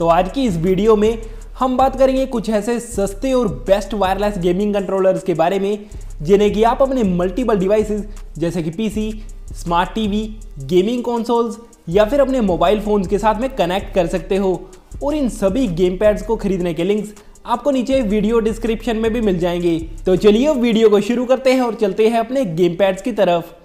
तो आज की इस वीडियो में हम बात करेंगे कुछ ऐसे सस्ते और बेस्ट वायरलेस गेमिंग कंट्रोलर्स के बारे में, जिन्हें कि आप अपने मल्टीपल डिवाइसेस जैसे कि PC smart TV gaming consoles या फिर अपने मोबाइल फोन्स के साथ में कनेक्ट कर सकते हो। और इन सभी गेम पैड्स को खरीदने के लिंक्स आपको नीचे वीडियो डिस्क्रिप्शन में भी मिल जाएँगे। तो चलिए वीडियो को शुरू करते हैं और चलते हैं अपने गेम पैड्स की तरफ़।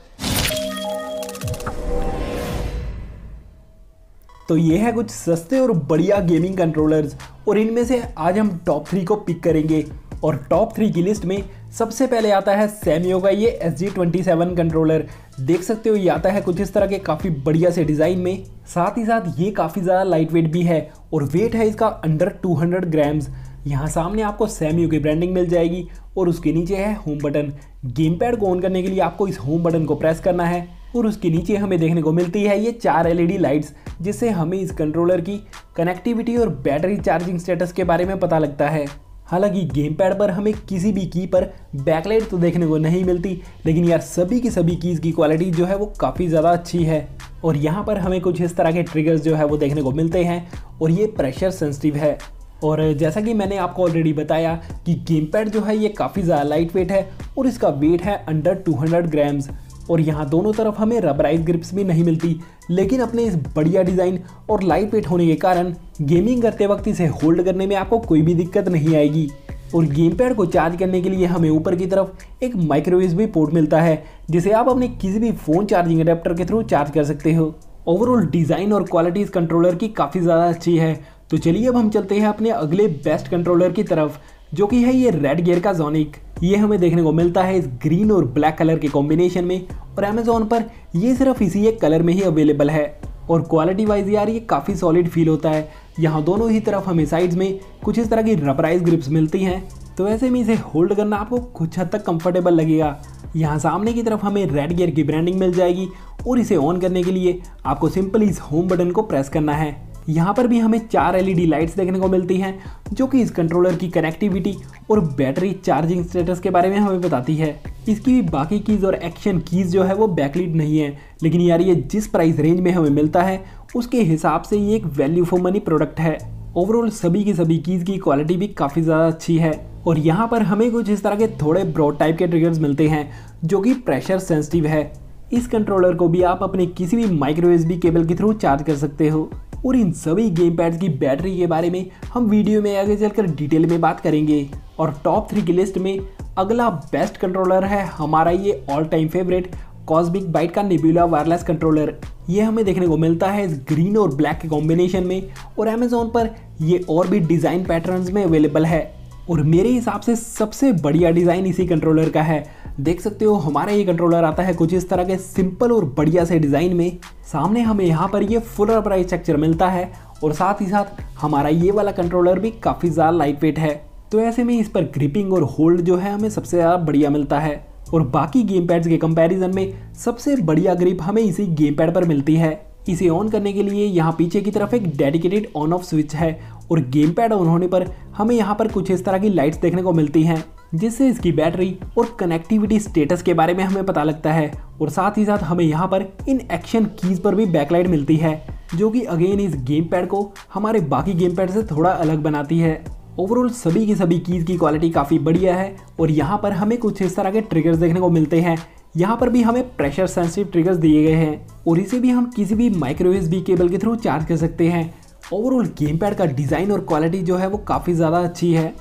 तो ये है कुछ सस्ते और बढ़िया गेमिंग कंट्रोलर्स और इनमें से आज हम टॉप थ्री को पिक करेंगे। और टॉप थ्री की लिस्ट में सबसे पहले आता है सैमियो का ये S G twenty seven controller देख सकते हो, ये आता है कुछ इस तरह के काफ़ी बढ़िया से डिज़ाइन में। साथ ही साथ ये काफ़ी ज़्यादा लाइट वेट भी है, और वेट है इसका अंडर 200 ग्राम्स यहाँ सामने आपको सैमियो की ब्रांडिंग मिल जाएगी, और उसके नीचे है होम बटन गेम पैड को ऑन करने के लिए आपको इस होम बटन को प्रेस करना है। और उसके नीचे हमें देखने को मिलती है ये चार एलईडी लाइट्स जिससे हमें इस कंट्रोलर की कनेक्टिविटी और बैटरी चार्जिंग स्टेटस के बारे में पता लगता है। हालाँकि गेम पैड पर हमें किसी भी की पर बैकलाइट तो देखने को नहीं मिलती, लेकिन यार सभी की सभी कीज़ की क्वालिटी जो है वो काफ़ी ज़्यादा अच्छी है। और यहाँ पर हमें कुछ इस तरह के ट्रिगर्स जो है वो देखने को मिलते हैं, और ये प्रेशर सेंसिटिव है। और जैसा कि मैंने आपको ऑलरेडी बताया कि गेम पैड जो है ये काफ़ी ज़्यादा लाइट वेट है, और इसका वेट है अंडर 200 ग्राम्स और यहाँ दोनों तरफ़ हमें रबराइज ग्रिप्स भी नहीं मिलती। लेकिन अपने इस बढ़िया डिज़ाइन और लाइट वेट होने के कारण गेमिंग करते वक्त इसे होल्ड करने में आपको कोई भी दिक्कत नहीं आएगी। और गेम पैड को चार्ज करने के लिए हमें ऊपर की तरफ़ एक माइक्रो यूएसबी पोर्ट मिलता है, जिसे आप अपने किसी भी फ़ोन चार्जिंग अडेप्टर के थ्रू चार्ज कर सकते हो। ओवरऑल डिज़ाइन और क्वालिटी इस कंट्रोलर की काफ़ी ज़्यादा अच्छी है। तो चलिए अब हम चलते हैं अपने अगले बेस्ट कंट्रोलर की तरफ़। जो कि है ये रेड गियर का जोनिक ये हमें देखने को मिलता है इस ग्रीन और ब्लैक कलर के कॉम्बिनेशन में और अमेजोन पर ये सिर्फ़ इसी एक कलर में ही अवेलेबल है। और क्वालिटी वाइज यार ये काफ़ी सॉलिड फील होता है। यहाँ दोनों ही तरफ़ हमें साइड्स में कुछ इस तरह की रबराइज ग्रिप्स मिलती हैं। तो ऐसे में इसे होल्ड करना आपको कुछ हद तक कंफर्टेबल लगेगा। यहाँ सामने की तरफ़ हमें रेड गियर की ब्रांडिंग मिल जाएगी और इसे ऑन करने के लिए आपको सिंपली इस होम बटन को प्रेस करना है। यहाँ पर भी हमें चार एलईडी लाइट्स देखने को मिलती हैं, जो कि इस कंट्रोलर की कनेक्टिविटी और बैटरी चार्जिंग स्टेटस के बारे में हमें बताती है। इसकी भी बाकी कीज़ और एक्शन कीज़ जो है वो बैकलीड नहीं है, लेकिन यार ये जिस प्राइस रेंज में हमें मिलता है, उसके हिसाब से ये एक वैल्यू फॉर मनी प्रोडक्ट है। ओवरऑल सभी की सभी कीज़ की क्वालिटी भी काफ़ी ज़्यादा अच्छी है। और यहाँ पर हमें कुछ इस तरह के थोड़े ब्रॉड टाइप के ट्रिगर्स मिलते हैं, जो कि प्रेशर सेंसिटिव है। इस कंट्रोलर को भी आप अपने किसी भी माइक्रो एस केबल के थ्रू चार्ज कर सकते हो। और इन सभी गेम पैड्स की बैटरी के बारे में हम वीडियो में आगे चलकर डिटेल में बात करेंगे। और टॉप थ्री की लिस्ट में अगला बेस्ट कंट्रोलर है हमारा ये all time favourite Cosmic Byte का निब्यूला वायरलेस कंट्रोलर ये हमें देखने को मिलता है इस ग्रीन और ब्लैक के कॉम्बिनेशन में और अमेजोन पर ये और भी डिज़ाइन पैटर्न्स में अवेलेबल है। और मेरे हिसाब से सबसे बढ़िया डिज़ाइन इसी कंट्रोलर का है। देख सकते हो, हमारा ये कंट्रोलर आता है कुछ इस तरह के सिंपल और बढ़िया से डिज़ाइन में। सामने हमें यहाँ पर ये फुल रबराई स्ट्रक्चर मिलता है और साथ ही साथ हमारा ये वाला कंट्रोलर भी काफ़ी ज़्यादा लाइट वेट है। तो ऐसे में इस पर ग्रिपिंग और होल्ड जो है हमें सबसे ज़्यादा बढ़िया मिलता है। और बाकी गेम पैड्स के कंपैरिजन में सबसे बढ़िया ग्रिप हमें इसी गेम पैड पर मिलती है। इसे ऑन करने के लिए यहाँ पीछे की तरफ़ एक डेडिकेटेड ऑन ऑफ़ स्विच है और गेम पैड ऑन होने पर हमें यहाँ पर कुछ इस तरह की लाइट्स देखने को मिलती हैं, जिससे इसकी बैटरी और कनेक्टिविटी स्टेटस के बारे में हमें पता लगता है और साथ ही साथ हमें यहाँ पर इन एक्शन कीज पर भी बैकलाइट मिलती है, जो कि अगेन इस गेम पैड को हमारे बाकी गेम पैड से थोड़ा अलग बनाती है। ओवरऑल सभी की सभी कीज की क्वालिटी काफ़ी बढ़िया है और यहाँ पर हमें कुछ इस तरह के ट्रिगर्स देखने को मिलते हैं यहाँ पर भी हमें प्रेशर सेंसिटिव ट्रिगर्स दिए गए हैं और इसे भी हम किसी भी माइक्रो केबल के थ्रू चार्ज कर सकते हैं। ओवरऑल गेम पैड का डिज़ाइन और क्वालिटी जो है वो काफ़ी ज़्यादा अच्छी है।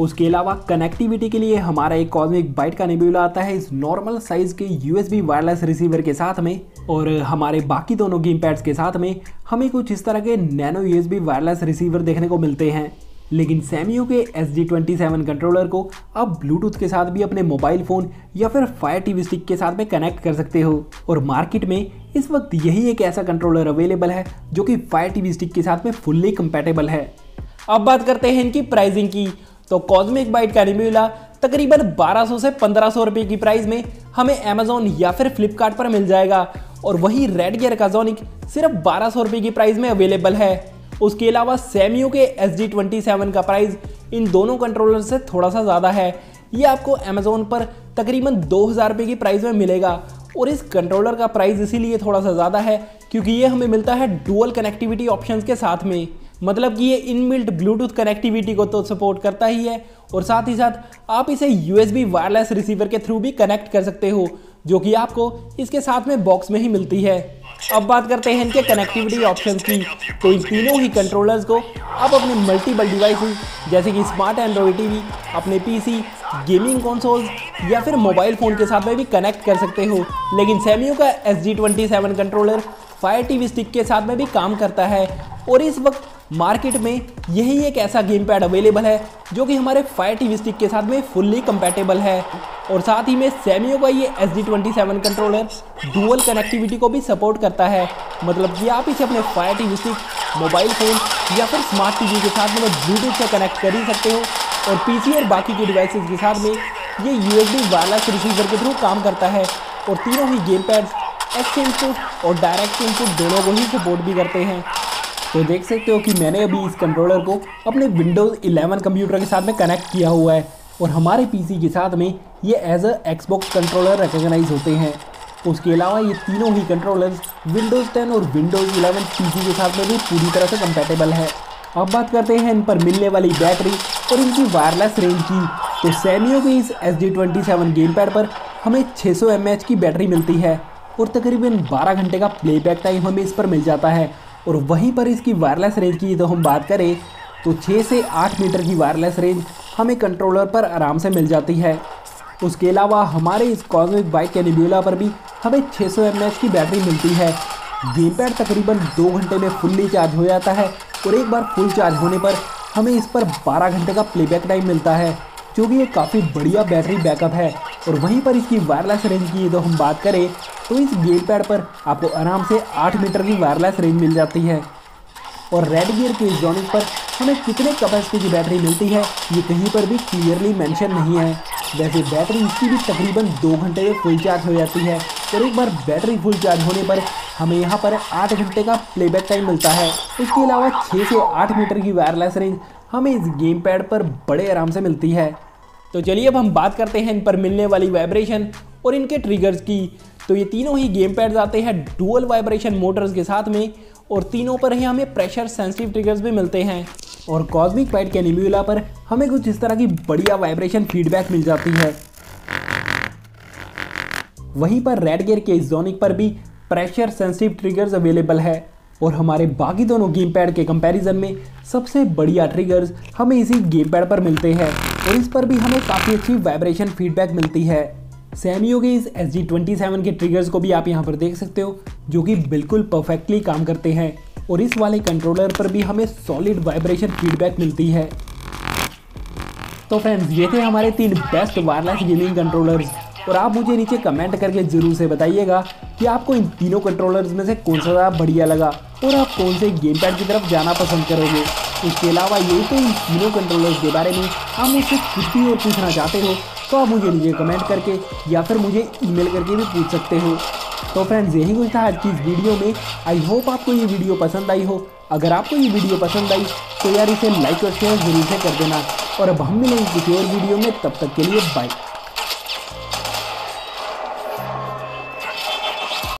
उसके अलावा कनेक्टिविटी के लिए हमारा एक कॉस्मिक बाइट का निब्यूला आता है इस नॉर्मल साइज़ के यूएसबी वायरलेस रिसीवर के साथ में और हमारे बाकी दोनों गेम पैड्स के साथ में हमें कुछ इस तरह के नैनो यूएसबी वायरलेस रिसीवर देखने को मिलते हैं। लेकिन सैमियो के S G twenty seven controller को आप ब्लूटूथ के साथ भी अपने मोबाइल फ़ोन या फिर फायर टीवी स्टिक के साथ में कनेक्ट कर सकते हो। और मार्केट में इस वक्त यही एक ऐसा कंट्रोलर अवेलेबल है जो कि फायर टीवी स्टिक के साथ में फुल्ली कंपेटेबल है। अब बात करते हैं इनकी प्राइसिंग की। तो कॉस्मिक बाइट का रिम्यूला तकरीबन 1200 से 1500 रुपए की प्राइस में हमें अमेजोन या फिर फ्लिपकार्ट पर मिल जाएगा। और वही रेड गियर का जोनिक सिर्फ़ 1200 रुपए की प्राइस में अवेलेबल है। उसके अलावा सेमियो के एस का प्राइस इन दोनों कंट्रोलर से थोड़ा सा ज़्यादा है। ये आपको अमेजोन पर तकरीबन दो हज़ार रुपये की प्राइस में मिलेगा और इस कंट्रोलर का प्राइस इसीलिए थोड़ा सा ज़्यादा है क्योंकि ये हमें मिलता है डुअल कनेक्टिविटी ऑप्शंस के साथ में। मतलब कि ये इनबिल्ट ब्लूटूथ कनेक्टिविटी को तो सपोर्ट करता ही है और साथ ही साथ आप इसे यूएसबी वायरलेस रिसीवर के थ्रू भी कनेक्ट कर सकते हो, जो कि आपको इसके साथ में बॉक्स में ही मिलती है। अब बात करते हैं इनके कनेक्टिविटी ऑप्शन की तो इन तीनों ही कंट्रोलर्स को आप अपने मल्टीपल डिवाइस जैसे कि स्मार्ट एंड्रॉयड टीवी अपने पीसी गेमिंग कंसोल्स या फिर मोबाइल फ़ोन के साथ में भी कनेक्ट कर सकते हो। लेकिन सेमियो का S G twenty seven controller fire TV stick के साथ में भी काम करता है, और इस वक्त मार्केट में यही एक ऐसा गेम पैड अवेलेबल है, जो कि हमारे फायर टीवी स्टिक के साथ में फुल्ली कंपेटेबल है। और साथ ही में सेमियो का ये S D twenty seven controller dual connectivity को भी सपोर्ट करता है। मतलब कि आप इसे अपने fire TV stick mobile phone या फिर स्मार्ट टीवी के साथ में ब्लूटूथ से कनेक्ट कर ही सकते हो। और पीसी और बाकी के डिवाइसेस के साथ में ये यूएसबी वायरलेस रिसीवर के थ्रू काम करता है। और तीनों ही गेम पैड्स एक्स इनपुट और डायरेक्ट इनपुट दोनों को ही सपोर्ट भी करते हैं। तो देख सकते हो कि मैंने अभी इस कंट्रोलर को अपने विंडोज़ 11 कंप्यूटर के साथ में कनेक्ट किया हुआ है। और हमारे पीसी के साथ में ये as a Xbox controller recognise होते हैं। उसके अलावा ये तीनों ही कंट्रोलर्स विंडोज़ 10 और विंडोज़ 11 पीसी के साथ में भी पूरी तरह से कंपेटेबल है। अब बात करते हैं इन पर मिलने वाली बैटरी और इनकी वायरलेस रेंज की। तो सैमियो के इस S D twenty seven game pad पर हमें 600 सौ की बैटरी मिलती है और तकरीबन 12 घंटे का प्लेबैक टाइम हमें इस पर मिल जाता है। और वहीं पर इसकी वायरलेस रेंज की तो हम बात करें तो 6 से 8 मीटर की वायरलेस रेंज हमें कंट्रोलर पर आराम से मिल जाती है। उसके अलावा हमारे इस कॉस्मिक बाइक के निब्यूला पर भी हमें 600 सौ की बैटरी मिलती है। गेम पैड तकरीबन दो घंटे में फुल्ली चार्ज हो जाता है और एक बार फुल चार्ज होने पर हमें इस पर 12 घंटे का प्लेबैक टाइम मिलता है, जो कि एक काफ़ी बढ़िया बैटरी बैकअप है। और वहीं पर इसकी वायरलेस रेंज की तो हम बात करें तो इस गेम पैड पर आपको आराम से 8 मीटर की वायरलेस रेंज मिल जाती है। और रेड गियर के इस पर हमें कितने कैपेसिटी की बैटरी मिलती है, ये कहीं पर भी क्लियरली मेंशन नहीं है। वैसे बैटरी इसकी भी तकरीबन दो घंटे में फुल चार्ज हो जाती है। और एक बार बैटरी फुल चार्ज होने पर हमें यहाँ पर आठ घंटे का प्लेबैक टाइम मिलता है। इसके अलावा छः से आठ मीटर की वायरलेस रेंज हमें इस गेम पैड पर बड़े आराम से मिलती है। तो चलिए अब हम बात करते हैं इन पर मिलने वाली वाइब्रेशन और इनके ट्रिगर्स की। तो ये तीनों ही गेम पैड्स आते हैं डुअल वाइब्रेशन मोटर्स के साथ में और तीनों पर ही हमें प्रेशर सेंसिटिव ट्रिगर्स भी मिलते हैं। और कॉस्मिक पैड के निम्यूला पर हमें कुछ इस तरह की बढ़िया वाइब्रेशन फीडबैक मिल जाती है। वहीं पर रेड गेयर के जोनिक पर भी प्रेशर सेंसिटिव ट्रिगर्स अवेलेबल है और हमारे बाकी दोनों गेम पैड के कंपैरिजन में सबसे बढ़िया ट्रिगर्स हमें इसी गेम पैड पर मिलते हैं और इस पर भी हमें काफ़ी अच्छी वाइब्रेशन फीडबैक मिलती है। सैमियो के इस एस के ट्रिगर्स को भी आप यहाँ पर देख सकते हो, जो कि बिल्कुल परफेक्टली काम करते हैं। और इस वाले कंट्रोलर पर भी हमें सॉलिड वाइब्रेशन फीडबैक मिलती है। तो फ्रेंड्स ये थे हमारे तीन बेस्ट वायरलेस गेमिंग कंट्रोलर्स और आप मुझे नीचे कमेंट करके ज़रूर से बताइएगा कि आपको इन तीनों कंट्रोलर्स में से कौन सा ज़्यादा बढ़िया लगा। और आप कौन से गेम पैड की तरफ़ जाना पसंद करोगे। इसके अलावा यही तो इन तीनों कंट्रोलर्स के बारे में आप मुझसे कुछ भी और पूछना चाहते हो। तो आप मुझे नीचे कमेंट करके या फिर मुझे ईमेल करके भी पूछ सकते हो। तो फ्रेंड्स यही कुछ था आज की इस वीडियो में। आई होप आपको ये वीडियो पसंद आई हो। अगर आपको ये वीडियो पसंद आई तो यार इसे लाइक और शेयर ज़रूर से कर देना। और अब हम मिलेंगे किसी और वीडियो में, तब तक के लिए बाय